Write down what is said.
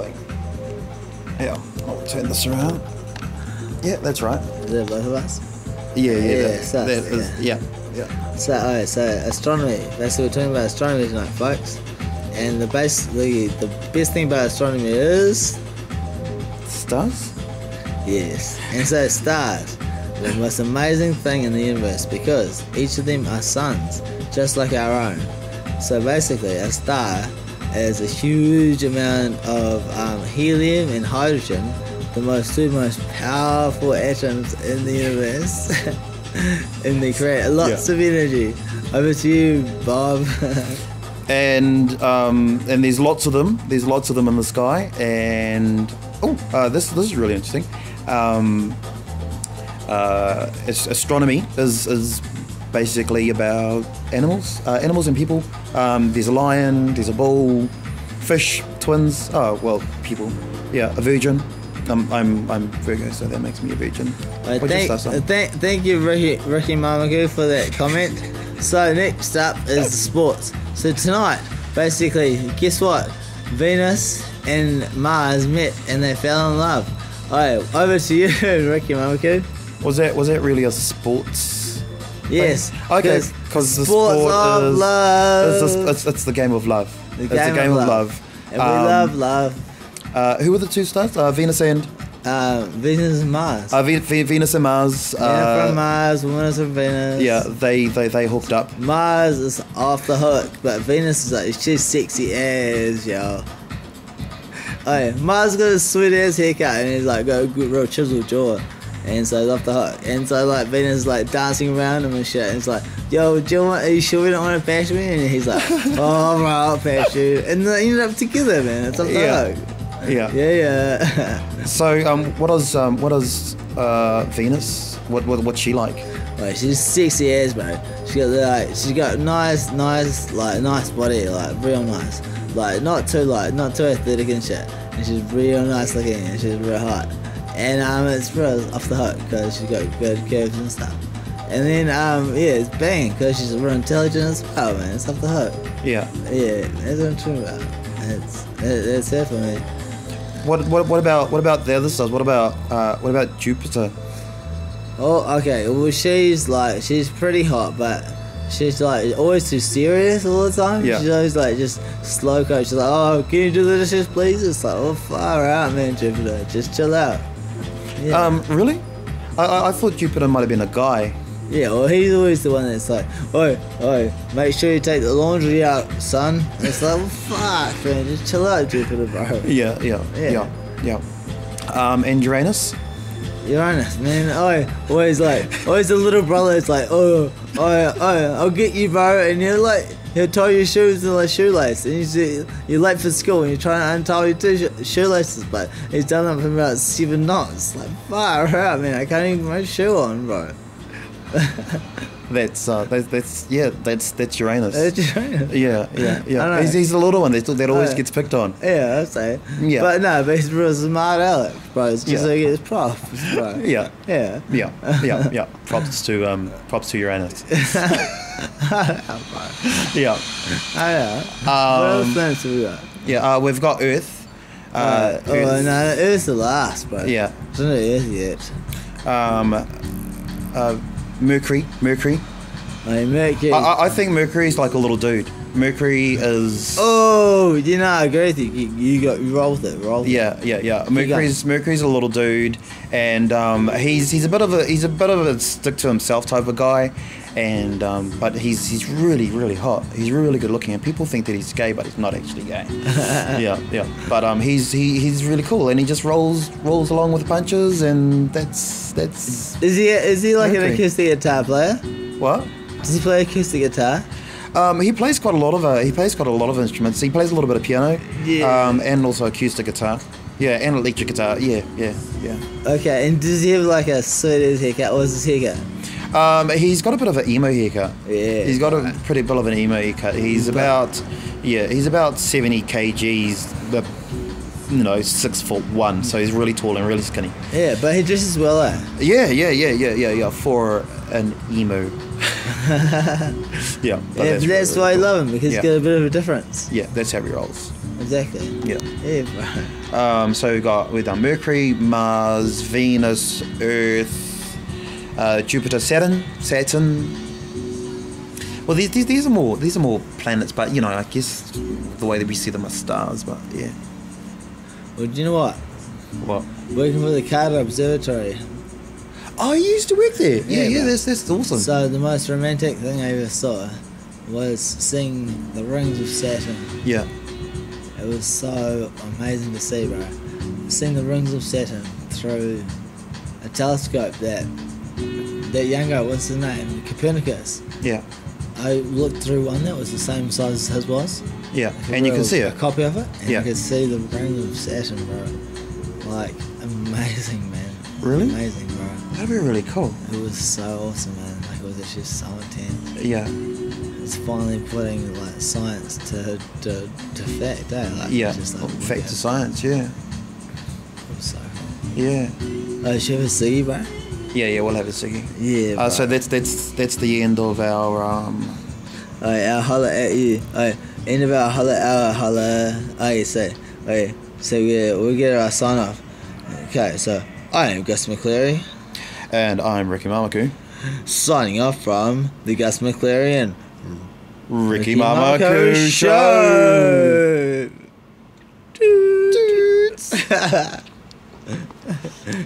rolling. Yeah, I'll turn this around. Yeah, that's right. Is that both of us? Yeah, yeah, Yeah, that- so- that is- yeah, yeah. So, alright, so astronomy. Basically, we're talking about astronomy tonight, folks. And the basically the best thing about astronomy is Stars? yes. And so stars, the most amazing thing in the universe because each of them are suns, just like our own. So basically, a star is a huge amount of um, helium and hydrogen, the most two most powerful atoms in the universe. and they create lots of energy. Over to you, Bob. and um, and there's lots of them. There's lots of them in the sky, and oh, uh, this this is really interesting. Um, uh, astronomy is is basically about animals, uh, animals and people. Um, there's a lion, there's a bull, fish, twins. Oh well, people. Yeah, a virgin. Um, I'm I'm Virgo, so that makes me a virgin. Uh, thank, uh, thank, thank you, Ricky, Ricky Mamaku, for that comment. So next up is the sports. So tonight, basically, guess what? Venus and Mars met and they fell in love. Alright, over to you, Ricky Mamaku. Was that was that really a sports? Yes. Okay, because sports sport of is, love. It's, the- it's, it's the game of love. The it's game the game of of, love. love. and we Um, love love. Uh, who were the two stars? Uh, Venus and Uh, Venus and Mars. uh, Ve- Ve- Venus and Mars. yeah, Uh, from Mars, women is from Venus. yeah, they, they they hooked up. Mars is off the hook, but Venus is like she's sexy as yo. Oh yeah, Mars got a sweet ass haircut and he's like got a good real chiseled jaw. And so I love the hook. And so like Venus is like dancing around him and shit. And it's like, yo, do you want, are you sure we don't want to bash me? And he's like, oh, right, I'll bash you. And they ended up together, man. It's off the Yeah. hook. Yeah. Yeah, yeah. So um, what does um, what does uh, Venus? What, what what's she like? Like she's sexy as bro. She got like she got nice, nice, like nice body, like real nice. Like not too like not too athletic and shit. And she's real nice looking and she's real hot. And um, it's real off the hook because she's got good curves and stuff. And then um, yeah, it's bang because she's real intelligent as well, man. It's off the hook. Yeah. Yeah, that's what I'm talking about. It's it, it's it for me. What, what what about what about the other stars? What about uh, what about Jupiter? Oh, okay. Well, she's like she's pretty hot, but she's like always too serious all the time. Yeah. She's always like just slow coach. She's like, oh, can you do the dishes, please? It's like, oh, far out, man, Jupiter. Just chill out. Yeah. Um, really? I, I, I thought Jupiter might have been a guy. yeah. Well, he's always the one that's like, oi, oi, make sure you take the laundry out, son. It's like, well, fuck, man, just chill out, Jupiter, bro. Yeah, yeah, Yeah. yeah, yeah. Um, and Uranus? Uranus, man. Oh, always like, always the little brother is like, oh, oh, oh, I'll get you, bro. And you're like, he'll tie your shoes in like shoelace. And you you're late for school and you're trying to untie your two sho- shoelaces, but he's done that for about seven knots. Like, far out, man. I can't even put my shoe on, bro. That's uh, that's, that's yeah, that's that's Uranus. That's Uranus. yeah, yeah, yeah. He's, he's the little one that, that always Uh, gets picked on. Yeah, I say. Yeah. But no, but he's real smart Alex, bro. It's just Yeah. like his props, bro. Yeah, Yeah. yeah, yeah, yeah. Props to um, props to Uranus. yeah, I know. what else um, have we got? yeah. Uh, we've got Earth. Uh, oh, Earth. no, it's the last, bro. Yeah. It's not Earth yet. Um, uh, Mercury. Mercury. I mean, Mercury. I- I think Mercury's like a little dude. Mercury is. oh, you know, I agree with you. You, you got you roll with it, roll. Yeah, yeah, yeah. Mercury's Mercury's a little dude, and um, he's he's a bit of a he's a bit of a stick to himself type of guy, and um, but he's he's really really hot. He's really good looking, and people think that he's gay, but he's not actually gay. yeah, yeah. But um, he's he, he's really cool, and he just rolls rolls along with the punches, and that's that's Is he is he like an acoustic guitar player? what. Does he play acoustic guitar? Um, he plays quite a lot of uh, he plays quite a lot of instruments. He plays a little bit of piano, Yeah. um, and also acoustic guitar. Yeah, and electric guitar. Yeah, yeah, yeah. Okay, and does he have like a ass haircut? Or is his haircut? Um, he's got a bit of an emo haircut. Yeah. He's got a pretty bit of an emo haircut. He's about, yeah, he's about 70 kgs, but, you know, six foot one. So he's really tall and really skinny. Yeah, but he dresses well, eh? Yeah, yeah, yeah, yeah, yeah, yeah. For an emo. yeah, yeah, that's why I love him because Yeah. he's got a bit of a difference. Yeah, that's how he rolls. Exactly. Yeah. Yeah. Um, so we got we've done Mercury, Mars, Venus, Earth, uh, Jupiter, Saturn, Saturn. Well, these, these these are more these are more planets, but you know, I guess the way that we see them are stars. But yeah, Well, do you know what? what? Working with the Carter Observatory. Oh, you used to work there. Yeah, Yeah, yeah, that's that's awesome. So the most romantic thing I ever saw was seeing the rings of Saturn. yeah, It was so amazing to see, bro. Seeing the rings of Saturn through a telescope that that young guy, what's his name, Copernicus. yeah, I looked through one that was the same size as his was. yeah, Like and you can see A copy of it, and Yeah. you could see the rings of Saturn, bro. Like amazing, man. Really? Amazing, bro. That'd be really cool. It was so awesome, man. Like it was actually so intense. Yeah, It's finally putting like science to to, to fact, eh? Like, yeah. Just like, Fact to science. Yeah, It was so cool. yeah, Oh, should we see, bro? yeah, yeah. We'll have a ciggy. Yeah. Uh, so that's that's that's the end of our um. Alright, I'll holler at you. Alright, end of our holler hour, holler. Alright, so, alright, so we we get our sign off. Okay, so I am Gus Mcleary, And I'm Ricky Mamaku. signing off from the Gus Mcleary and Ricky, Ricky Mamaku Marco Show. Show.